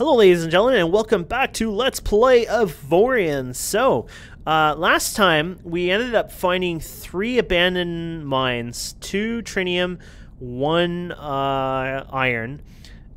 Hello, ladies and gentlemen, and welcome back to Let's Play Avorion. So, uh, last time we ended up finding three abandoned mines, two trinium, one uh, iron,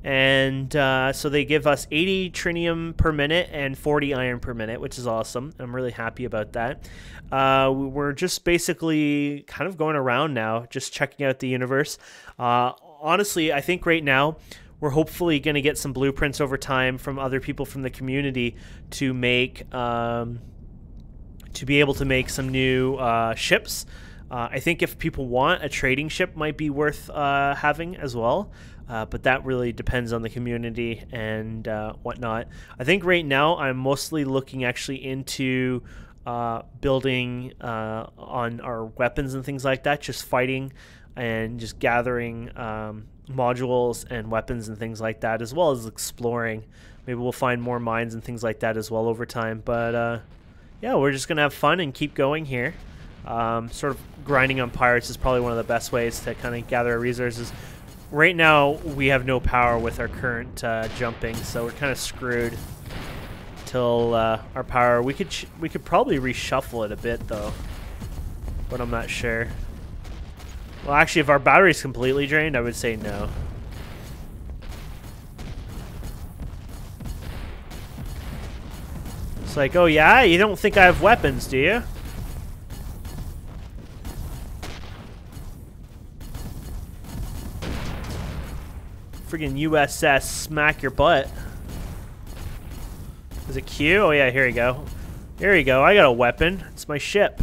and uh, so they give us 80 trinium per minute and 40 iron per minute, which is awesome. I'm really happy about that. Uh, we're just basically kind of going around now, just checking out the universe. Uh, honestly, I think right now we're hopefully going to get some blueprints over time from other people from the community to make um, to be able to make some new uh, ships. Uh, I think if people want a trading ship, might be worth uh, having as well. Uh, but that really depends on the community and uh, whatnot. I think right now I'm mostly looking actually into uh, building on our weapons and things like that, just fighting and just gathering um, modules and weapons and things like that, as well as exploring. Maybe we'll find more mines and things like that as well over time. But uh, yeah, we're just gonna have fun and keep going here. Um, sort of grinding on pirates is probably one of the best ways to kind of gather resources. Right now, we have no power with our current uh, jumping, so we're kind of screwed till uh, our power. We could we could probably reshuffle it a bit though, but I'm not sure. Well, actually, if our battery's completely drained, I would say no. It's like, oh yeah? You don't think I have weapons, do you? Friggin' USS smack your butt. Is it Q? Oh yeah, here you go. Here you go, I got a weapon. It's my ship.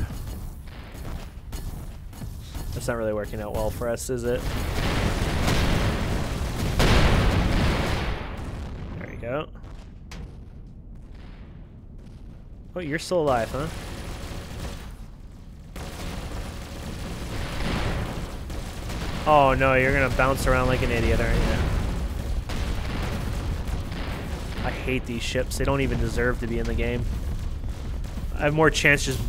That's not really working out well for us, is it? There you go. Oh, you're still alive, huh? Oh no, you're gonna bounce around like an idiot, aren't you? I hate these ships. They don't even deserve to be in the game. I have more chance just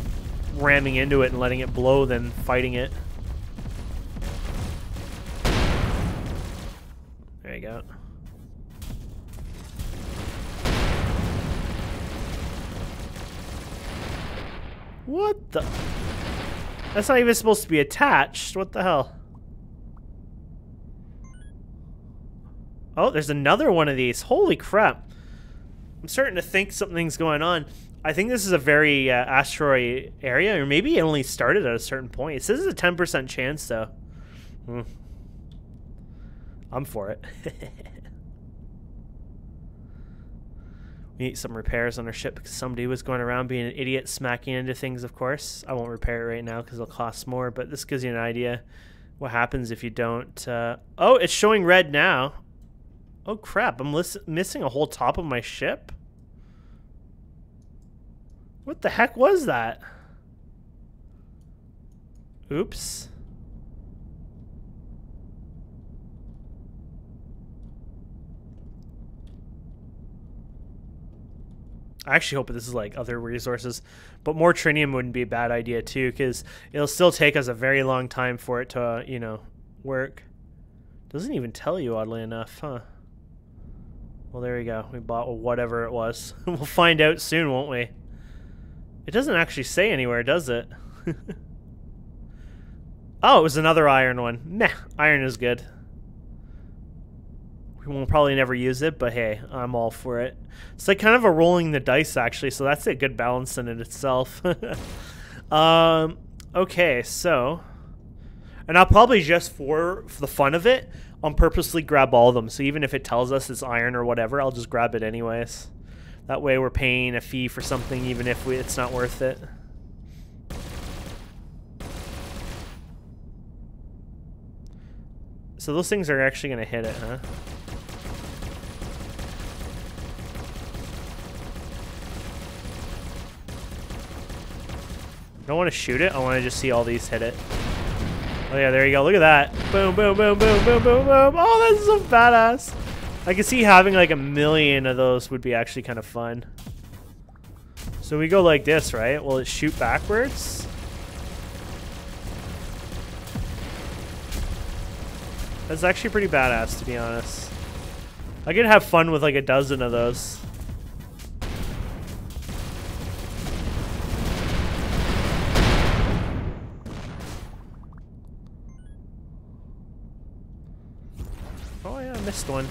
ramming into it and letting it blow than fighting it. What the? That's not even supposed to be attached. What the hell? Oh, there's another one of these. Holy crap. I'm starting to think something's going on. I think this is a very uh, asteroid area, or maybe it only started at a certain point. It says it's a 10% chance, though. Hmm. I'm for it. we need some repairs on our ship because somebody was going around being an idiot smacking into things, of course. I won't repair it right now because it'll cost more, but this gives you an idea what happens if you don't... Uh... Oh, it's showing red now. Oh, crap. I'm missing a whole top of my ship? What the heck was that? Oops. I actually hope this is like other resources, but more trinium wouldn't be a bad idea too, because it'll still take us a very long time for it to, uh, you know, work. Doesn't even tell you, oddly enough, huh? Well, there we go. We bought whatever it was. we'll find out soon, won't we? It doesn't actually say anywhere, does it? oh, it was another iron one. Nah, iron is good. We will probably never use it, but hey, I'm all for it. It's like kind of a rolling the dice, actually, so that's a good balance in it itself. um, okay, so... And I'll probably just for, for the fun of it, I'll purposely grab all of them. So even if it tells us it's iron or whatever, I'll just grab it anyways. That way we're paying a fee for something even if we, it's not worth it. So those things are actually going to hit it, huh? Don't want to shoot it. I want to just see all these hit it. Oh yeah, there you go. Look at that. Boom, boom, boom, boom, boom, boom, boom. Oh, that's so badass. I can see having like a million of those would be actually kind of fun. So we go like this, right? Will it shoot backwards? That's actually pretty badass, to be honest. I could have fun with like a dozen of those. Missed one.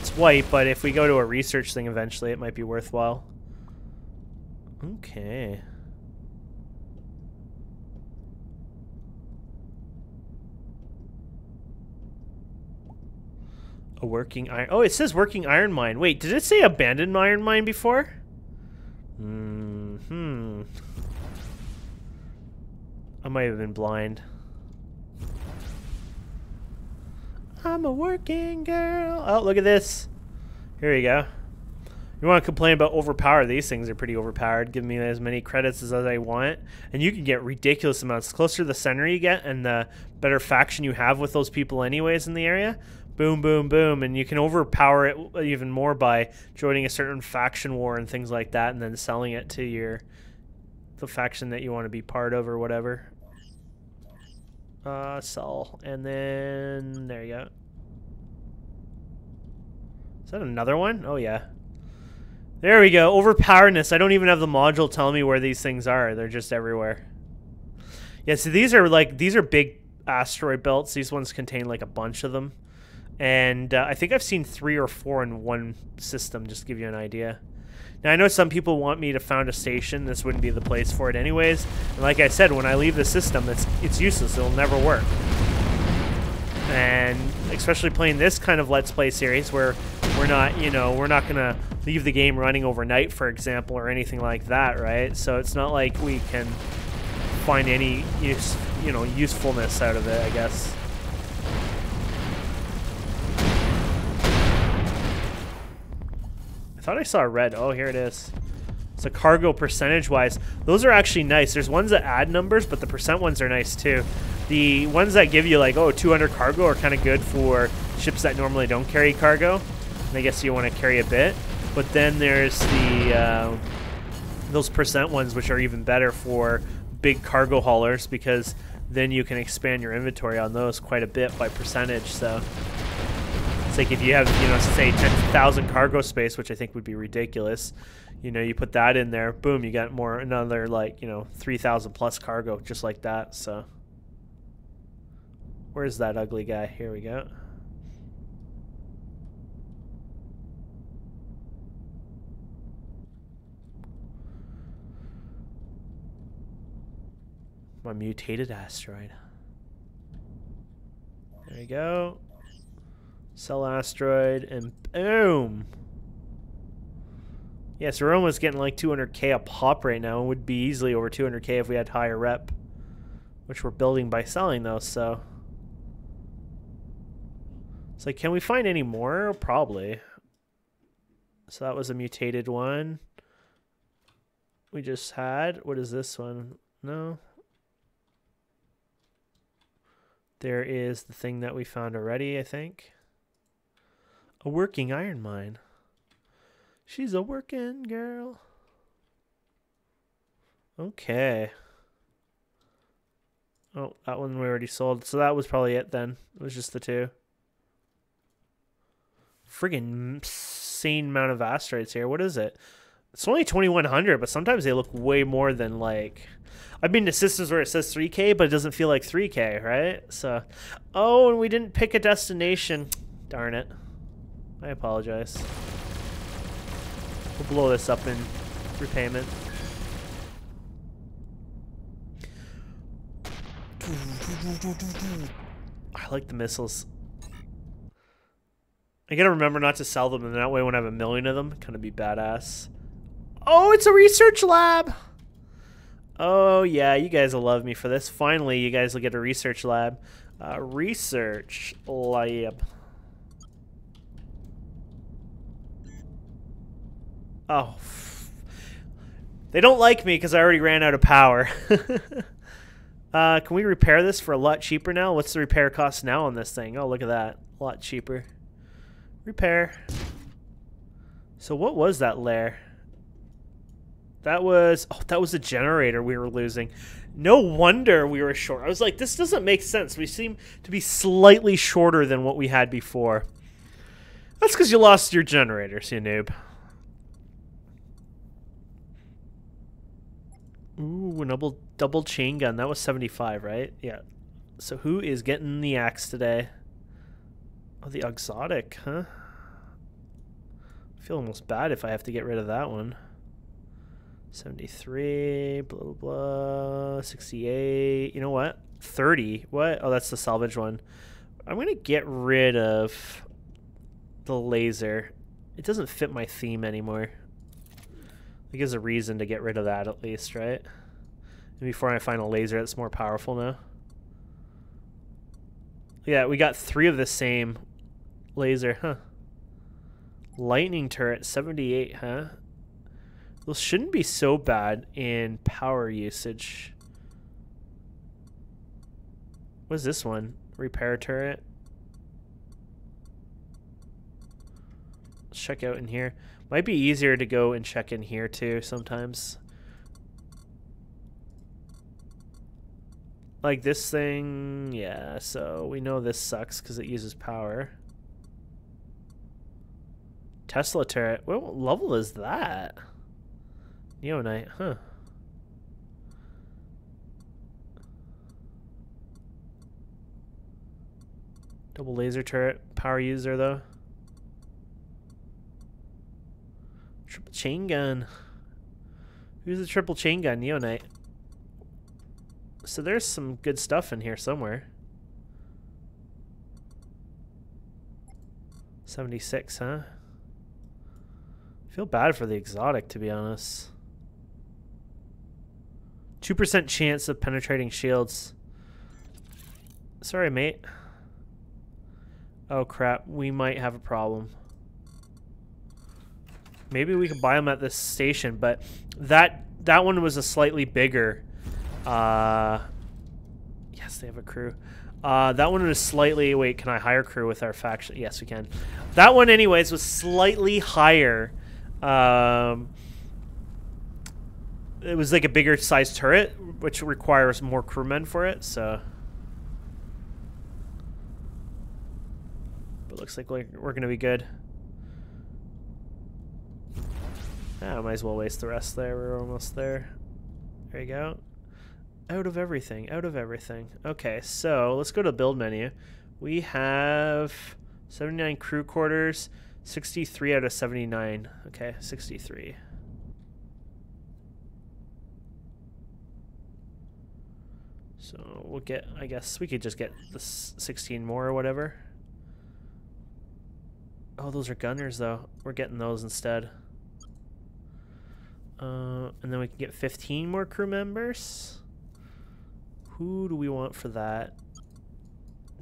It's white, but if we go to a research thing eventually, it might be worthwhile. Okay. A working iron. Oh, it says working iron mine. Wait, did it say abandoned iron mine before? Hmm. Hmm. I might have been blind. I'm a working girl. Oh, look at this. Here you go. You want to complain about overpower? These things are pretty overpowered. Give me as many credits as I want, and you can get ridiculous amounts. The closer to the center you get, and the better faction you have with those people, anyways, in the area. Boom, boom, boom, and you can overpower it even more by joining a certain faction war and things like that, and then selling it to your the faction that you want to be part of or whatever. Uh, sell, and then there you go. Is that another one? Oh yeah. There we go. Overpoweredness. I don't even have the module telling me where these things are. They're just everywhere. Yeah, so these are like, these are big asteroid belts. These ones contain like a bunch of them. And uh, I think I've seen three or four in one system, just to give you an idea. Now, I know some people want me to found a station. This wouldn't be the place for it anyways. And like I said, when I leave the system, it's, it's useless. It'll never work. And especially playing this kind of Let's Play series where we're not, you know, we're not going to leave the game running overnight, for example, or anything like that, right? So it's not like we can find any use, you know, usefulness out of it, I guess. Thought I saw red. Oh, here it is. So cargo percentage-wise, those are actually nice. There's ones that add numbers, but the percent ones are nice too. The ones that give you like, oh, 200 cargo are kind of good for ships that normally don't carry cargo. And I guess you want to carry a bit. But then there's the uh, those percent ones, which are even better for big cargo haulers because then you can expand your inventory on those quite a bit by percentage. So like if you have, you know, say 10,000 cargo space, which I think would be ridiculous, you know, you put that in there, boom, you got more, another like, you know, 3,000 plus cargo just like that. So where's that ugly guy? Here we go. My mutated asteroid. There you go. Sell asteroid, and boom! Yeah, so we're almost getting like 200k a pop right now. It would be easily over 200k if we had higher rep. Which we're building by selling those, so... It's like, can we find any more? Probably. So that was a mutated one. We just had. What is this one? No. There is the thing that we found already, I think. A working iron mine. She's a working girl. Okay. Oh, that one we already sold. So that was probably it then. It was just the two. Friggin' insane amount of asteroids here. What is it? It's only 2100, but sometimes they look way more than like I've been to systems where it says 3K, but it doesn't feel like 3K, right? So, oh, and we didn't pick a destination. Darn it. I apologize. We'll blow this up in repayment. I like the missiles. I gotta remember not to sell them, and that way when I have a million of them, kind of be badass. Oh, it's a research lab! Oh, yeah, you guys will love me for this. Finally, you guys will get a research lab. Uh, research lab. Oh. They don't like me because I already ran out of power. uh, can we repair this for a lot cheaper now? What's the repair cost now on this thing? Oh, look at that. A lot cheaper. Repair. So what was that lair? That was oh, that was a generator we were losing. No wonder we were short. I was like, this doesn't make sense. We seem to be slightly shorter than what we had before. That's because you lost your generators, you noob. Ooh, double double chain gun. That was 75, right? Yeah. So who is getting the axe today? Oh, the exotic, huh? I feel almost bad if I have to get rid of that one. 73, blah, blah, blah, 68. You know what? 30. What? Oh, that's the salvage one. I'm going to get rid of the laser. It doesn't fit my theme anymore. I think there's a reason to get rid of that at least, right? And before I find a laser that's more powerful now. Yeah, we got three of the same laser, huh? Lightning turret, 78, huh? Those shouldn't be so bad in power usage. What's this one? Repair turret. Check out in here. Might be easier to go and check in here too sometimes. Like this thing, yeah, so we know this sucks because it uses power. Tesla turret. What level is that? Naonite, huh. Double laser turret, power user though. Triple chain gun. Who's the triple chain gun? Naonite. So there's some good stuff in here somewhere. 76, huh? feel bad for the exotic, to be honest. 2% chance of penetrating shields. Sorry, mate. Oh, crap. We might have a problem. Maybe we could buy them at this station, but that that one was a slightly bigger. Uh, yes, they have a crew. Uh, that one was slightly... Wait, can I hire crew with our faction? Yes, we can. That one, anyways, was slightly higher um, it was like a bigger size turret, which requires more crewmen for it, so... But looks like we're, we're going to be good. Ah, might as well waste the rest there. We're almost there. There you go. Out of everything. Out of everything. Okay, so let's go to build menu. We have 79 crew quarters. 63 out of 79. Okay, 63. So we'll get, I guess we could just get the 16 more or whatever. Oh, those are gunners though. We're getting those instead. Uh, and then we can get 15 more crew members. Who do we want for that?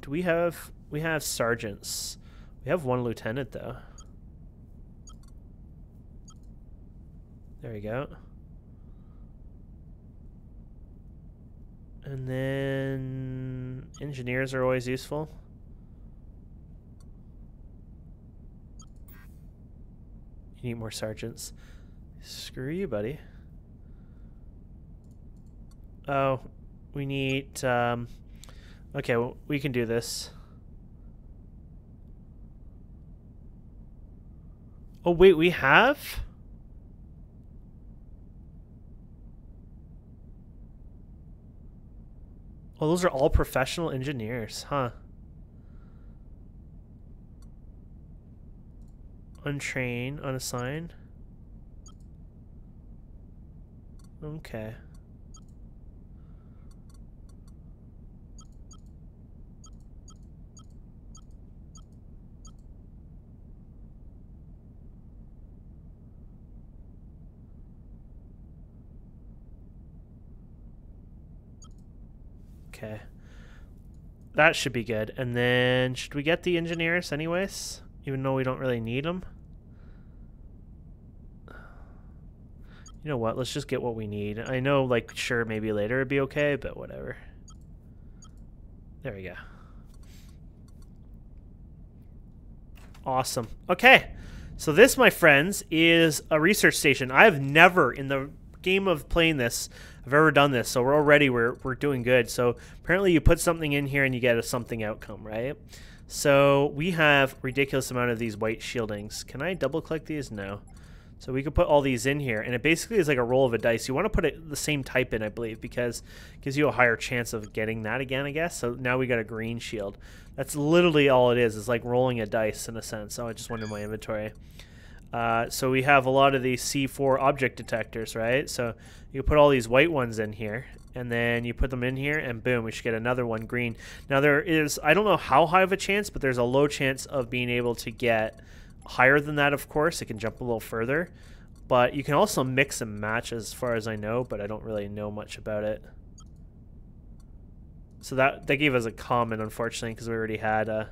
Do we have, we have sergeants. We have one lieutenant though. There we go. And then engineers are always useful. You need more sergeants. Screw you, buddy. Oh, we need, um, okay, well, we can do this. Oh, wait, we have? Oh, those are all professional engineers, huh? Untrained, unassigned. Okay. Okay. That should be good. And then, should we get the engineers anyways? Even though we don't really need them? You know what? Let's just get what we need. I know, like, sure, maybe later it'd be okay, but whatever. There we go. Awesome. Okay. So this, my friends, is a research station. I have never in the game of playing this I've ever done this, so we're already we're we're doing good. So apparently, you put something in here and you get a something outcome, right? So we have ridiculous amount of these white shieldings. Can I double click these? No. So we could put all these in here, and it basically is like a roll of a dice. You want to put it the same type in, I believe, because it gives you a higher chance of getting that again, I guess. So now we got a green shield. That's literally all it is. It's like rolling a dice in a sense. Oh, I just went in my inventory. Uh, so we have a lot of these C4 object detectors, right? So you put all these white ones in here, and then you put them in here, and boom, we should get another one green. Now there is, I don't know how high of a chance, but there's a low chance of being able to get higher than that, of course. It can jump a little further. But you can also mix and match as far as I know, but I don't really know much about it. So that, that gave us a common, unfortunately, because we already had a...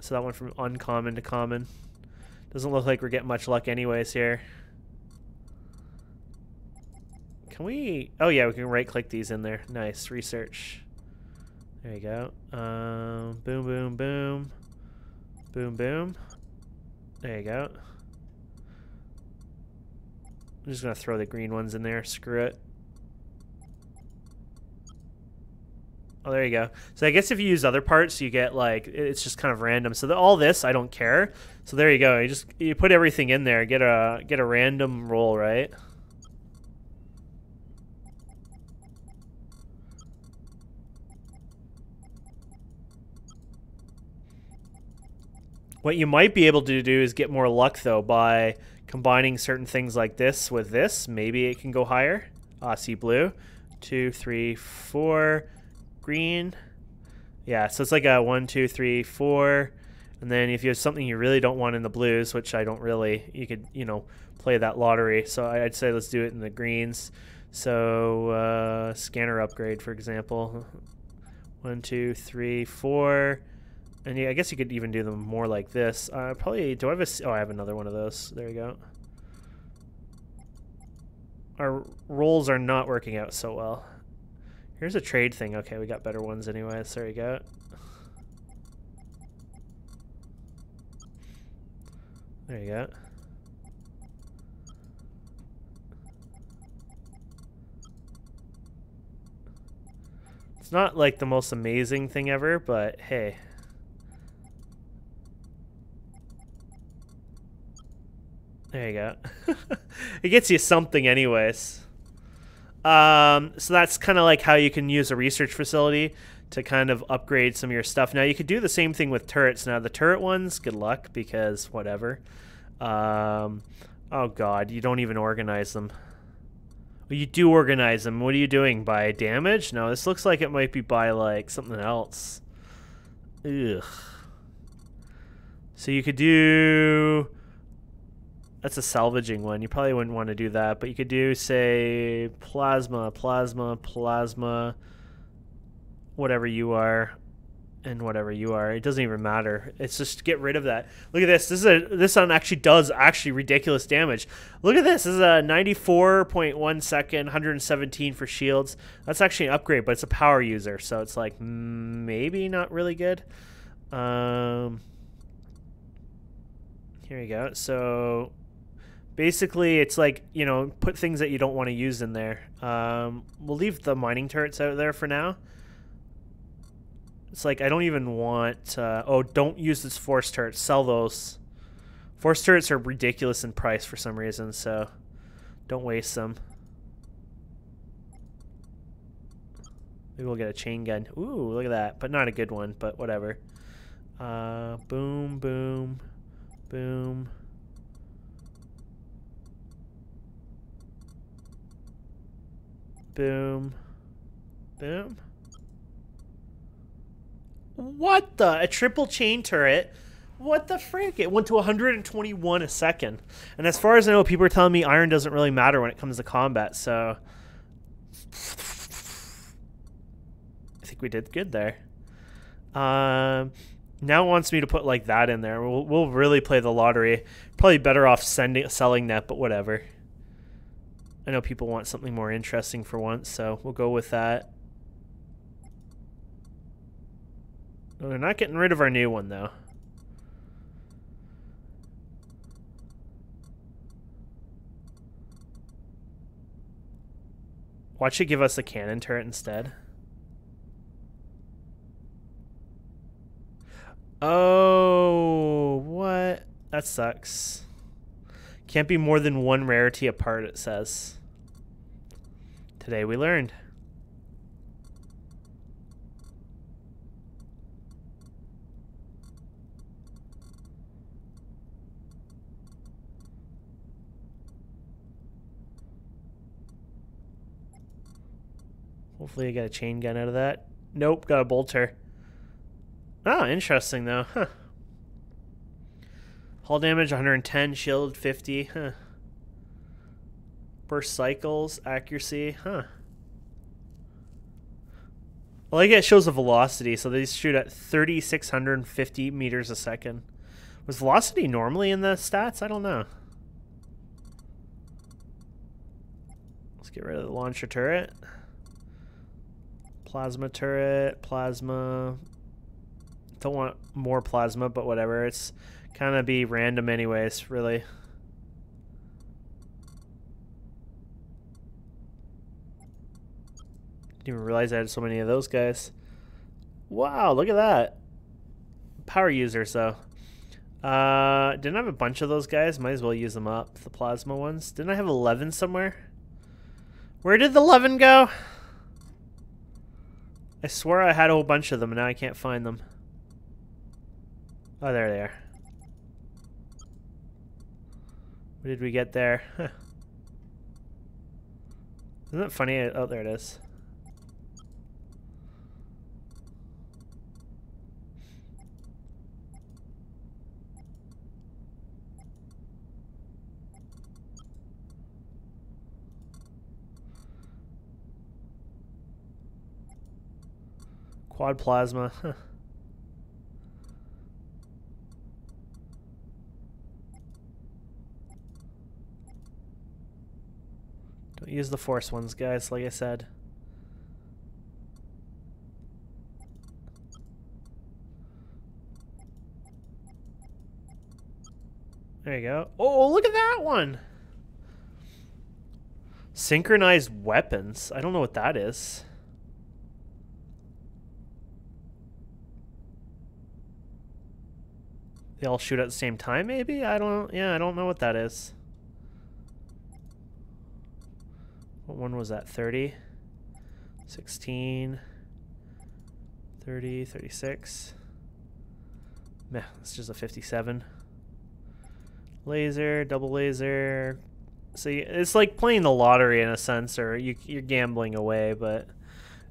So that went from uncommon to common. Doesn't look like we're getting much luck anyways here. Can we... Oh yeah, we can right-click these in there. Nice. Research. There you go. Um, boom, boom, boom. Boom, boom. There you go. I'm just going to throw the green ones in there. Screw it. Oh, there you go. So I guess if you use other parts, you get like it's just kind of random. So the, all this, I don't care. So there you go. You just you put everything in there, get a get a random roll, right? What you might be able to do is get more luck though by combining certain things like this with this. Maybe it can go higher. Ah, see blue. Two, three, four green. Yeah, so it's like a one, two, three, four. And then if you have something you really don't want in the blues, which I don't really, you could, you know, play that lottery. So I'd say let's do it in the greens. So uh, scanner upgrade, for example. One, two, three, four. And yeah, I guess you could even do them more like this. Uh, probably, do I have a, oh, I have another one of those. There you go. Our rolls are not working out so well. Here's a trade thing. Okay, we got better ones anyway. There you go. There you go. It's not like the most amazing thing ever, but hey. There you go. it gets you something anyways. Um, so that's kind of like how you can use a research facility to kind of upgrade some of your stuff. Now you could do the same thing with turrets. Now the turret ones, good luck because whatever. Um, oh god, you don't even organize them. Well, you do organize them. What are you doing? By damage? No, this looks like it might be by like something else. Ugh. So you could do that's a salvaging one. You probably wouldn't want to do that, but you could do, say, plasma, plasma, plasma, whatever you are, and whatever you are. It doesn't even matter. It's just get rid of that. Look at this. This is a this one actually does actually ridiculous damage. Look at this. This is a 94.1 second, 117 for shields. That's actually an upgrade, but it's a power user, so it's like maybe not really good. Um, here we go. So basically it's like you know put things that you don't want to use in there. Um, we'll leave the mining turrets out there for now. It's like I don't even want uh, oh don't use this force turret. Sell those. Force turrets are ridiculous in price for some reason so don't waste them. Maybe we'll get a chain gun. Ooh look at that. But not a good one but whatever. Uh, boom boom boom Boom. Boom. What the? A triple chain turret? What the frick? It went to 121 a second. And as far as I know, people are telling me iron doesn't really matter when it comes to combat, so... I think we did good there. Um, now wants me to put like that in there. We'll, we'll really play the lottery. Probably better off sending selling that, but whatever. I know people want something more interesting for once, so we'll go with that. No, We're not getting rid of our new one, though. Watch it give us a cannon turret instead. Oh, what? That sucks. Can't be more than one rarity apart, it says. Today we learned. Hopefully I get a chain gun out of that. Nope, got a bolter. Oh, interesting though. Huh. Hull damage 110, shield 50. Huh. Burst cycles, accuracy. Huh. I like it shows the velocity, so these shoot at 3,650 meters a second. Was velocity normally in the stats? I don't know. Let's get rid of the launcher turret. Plasma turret, plasma. Don't want more plasma, but whatever. It's kind of be random anyways, really. Didn't even realize I had so many of those guys. Wow, look at that. Power user, so. Uh, didn't I have a bunch of those guys? Might as well use them up, the plasma ones. Didn't I have 11 somewhere? Where did the 11 go? I swear I had a whole bunch of them and now I can't find them. Oh, there they are. What did we get there? Isn't it funny? Oh, there it is. Quad plasma. Don't use the force ones, guys, like I said. There you go. Oh, oh, look at that one! Synchronized weapons. I don't know what that is. They all shoot at the same time, maybe? I don't, yeah, I don't know what that is. What one was that? 30? 16? 30, 36? Meh, it's just a 57. Laser, double laser. See, it's like playing the lottery in a sense, or you, you're gambling away, but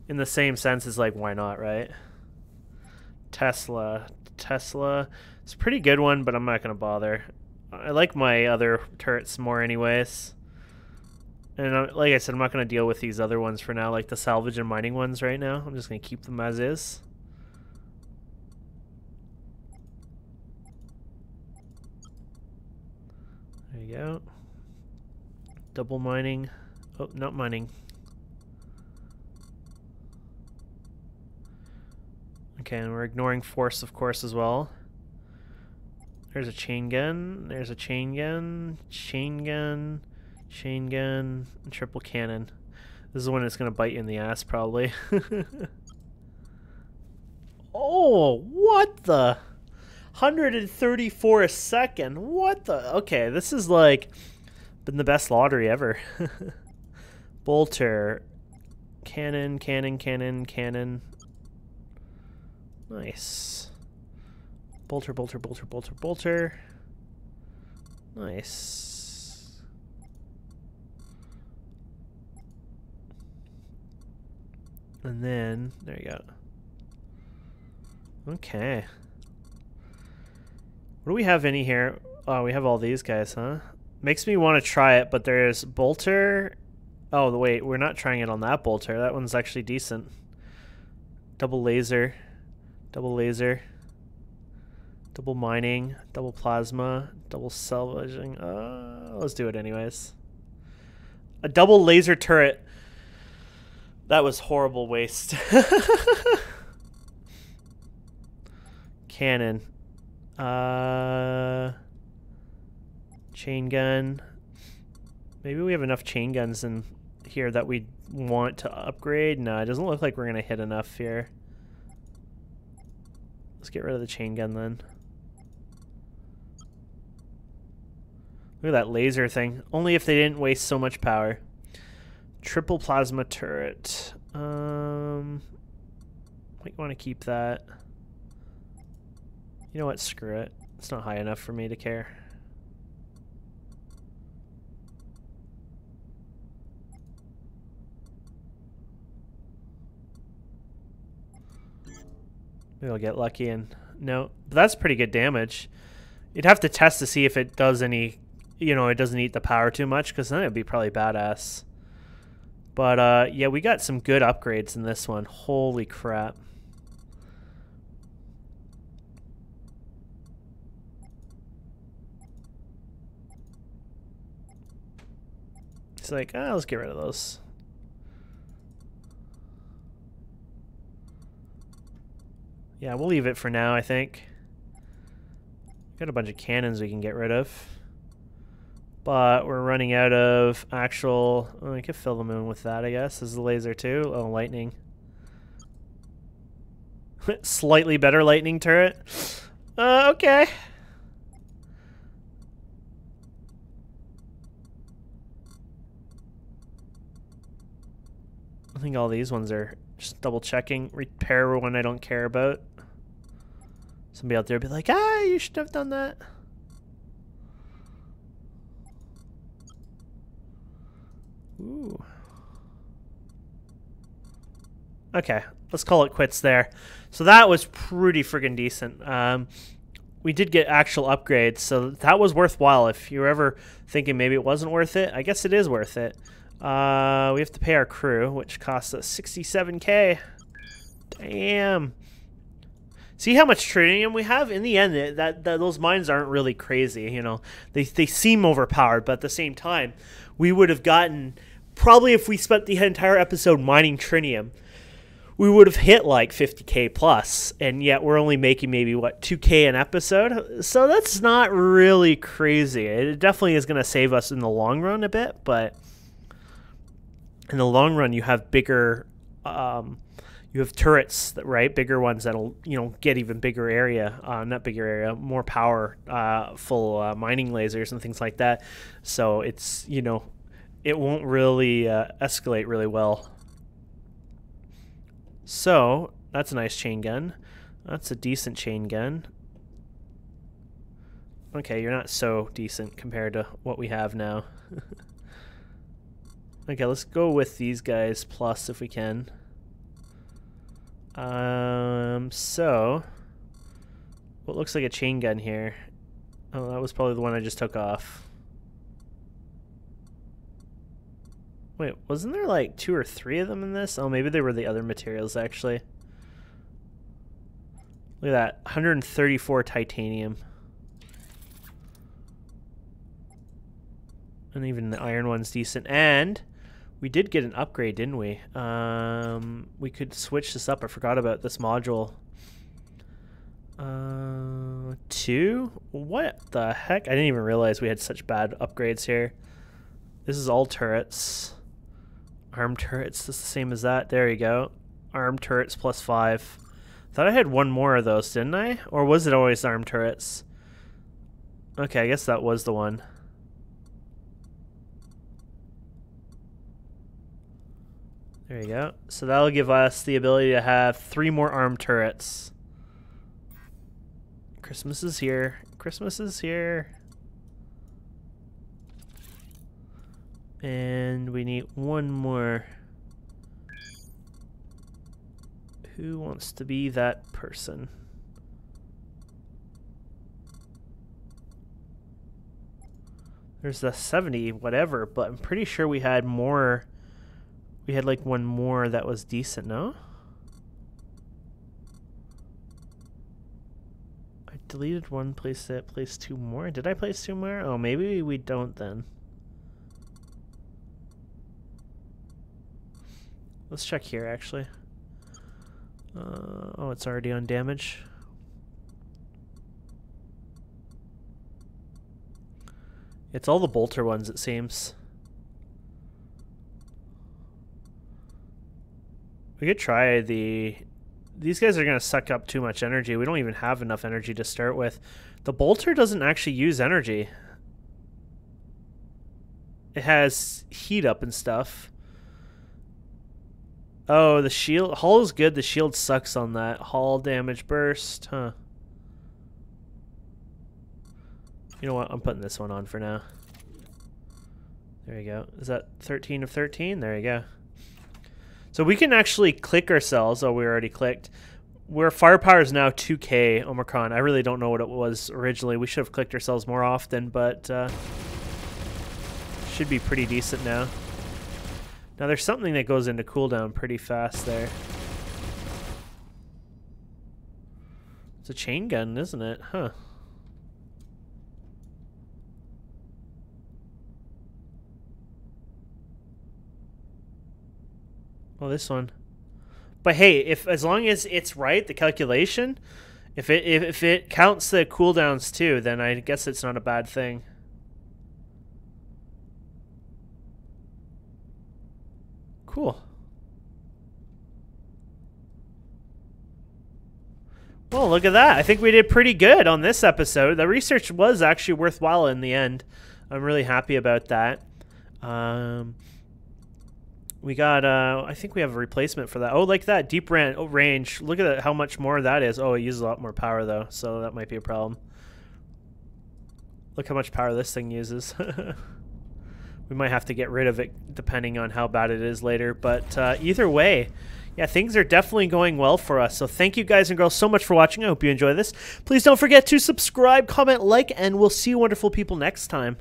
in the same sense, it's like, why not, right? Tesla. Tesla. It's a pretty good one, but I'm not going to bother. I like my other turrets more anyways. And uh, like I said, I'm not going to deal with these other ones for now, like the salvage and mining ones right now. I'm just going to keep them as is. There you go. Double mining. Oh, not mining. Okay, and we're ignoring force, of course, as well. There's a chain gun. There's a chain gun. Chain gun. Chain gun. Triple cannon. This is the one that's going to bite you in the ass, probably. oh, what the? 134 a second. What the? Okay, this is like been the best lottery ever. Bolter. Cannon, cannon, cannon, cannon. Nice. Bolter, bolter, bolter, bolter, bolter. Nice. And then, there you go. Okay. What do we have in here? Oh, we have all these guys, huh? Makes me want to try it, but there's Bolter. Oh, wait, we're not trying it on that Bolter. That one's actually decent. Double laser. Double laser. Double mining, double plasma, double salvaging. Uh, let's do it anyways. A double laser turret. That was horrible waste. Cannon. Uh, chain gun. Maybe we have enough chain guns in here that we want to upgrade. No, it doesn't look like we're going to hit enough here. Let's get rid of the chain gun then. Look at that laser thing. Only if they didn't waste so much power. Triple plasma turret. Um, might want to keep that. You know what? Screw it. It's not high enough for me to care. Maybe I'll get lucky and no. But that's pretty good damage. You'd have to test to see if it does any, you know, it doesn't eat the power too much because then it'd be probably badass. But uh, yeah, we got some good upgrades in this one. Holy crap. It's like, oh, let's get rid of those. Yeah, we'll leave it for now, I think. Got a bunch of cannons we can get rid of. But we're running out of actual... Oh, I could fill the moon with that, I guess. This is a laser too. Oh, lightning. Slightly better lightning turret. Uh, okay. I think all these ones are just double checking. Repair one I don't care about. Somebody out there be like, ah, you should have done that. Ooh. Okay, let's call it quits there. So that was pretty friggin' decent. Um, we did get actual upgrades, so that was worthwhile. If you're ever thinking maybe it wasn't worth it, I guess it is worth it. Uh, we have to pay our crew, which costs us 67k. Damn. See how much trinium we have? In the end, that, that, that those mines aren't really crazy. You know, they they seem overpowered, but at the same time, we would have gotten probably if we spent the entire episode mining trinium, we would have hit like 50k plus, and yet we're only making maybe what 2k an episode. So that's not really crazy. It definitely is going to save us in the long run a bit, but in the long run, you have bigger. Um, you have turrets, right? Bigger ones that'll you know get even bigger area, uh, not bigger area, more power, uh, full uh, mining lasers and things like that. So it's you know, it won't really uh, escalate really well. So that's a nice chain gun. That's a decent chain gun. Okay, you're not so decent compared to what we have now. okay, let's go with these guys plus if we can. Um, so, what looks like a chain gun here? Oh, that was probably the one I just took off. Wait, wasn't there like two or three of them in this? Oh, maybe they were the other materials actually. Look at that, 134 titanium. And even the iron one's decent. And we did get an upgrade, didn't we? Um, we could switch this up. I forgot about this module. Uh, two? What the heck? I didn't even realize we had such bad upgrades here. This is all turrets. Arm turrets, is the same as that. There you go. Arm turrets plus five. Thought I had one more of those, didn't I? Or was it always arm turrets? Okay, I guess that was the one. There you go. So that'll give us the ability to have three more armed turrets. Christmas is here. Christmas is here. And we need one more. Who wants to be that person? There's the 70 whatever, but I'm pretty sure we had more we had like one more that was decent, no? I deleted one, place that placed two more. Did I place two more? Oh, maybe we don't then. Let's check here, actually. Uh, oh, it's already on damage. It's all the bolter ones, it seems. We could try the... These guys are going to suck up too much energy. We don't even have enough energy to start with. The bolter doesn't actually use energy. It has heat up and stuff. Oh, the shield... Hull is good. The shield sucks on that. Hull damage burst. Huh. You know what? I'm putting this one on for now. There you go. Is that 13 of 13? There you go. So we can actually click ourselves. Oh, we already clicked. Where firepower is now 2k Omicron. I really don't know what it was originally. We should have clicked ourselves more often, but uh, should be pretty decent now. Now there's something that goes into cooldown pretty fast there. It's a chain gun, isn't it? Huh. Well, this one. But hey, if as long as it's right, the calculation, if it if, if it counts the cooldowns too, then I guess it's not a bad thing. Well, look at that. I think we did pretty good on this episode. The research was actually worthwhile in the end. I'm really happy about that. Um, we got, uh, I think we have a replacement for that. Oh, like that deep oh, range. Look at how much more that is. Oh, it uses a lot more power though, so that might be a problem. Look how much power this thing uses. we might have to get rid of it depending on how bad it is later. But uh, either way, yeah, things are definitely going well for us. So thank you guys and girls so much for watching. I hope you enjoy this. Please don't forget to subscribe, comment, like, and we'll see you wonderful people next time.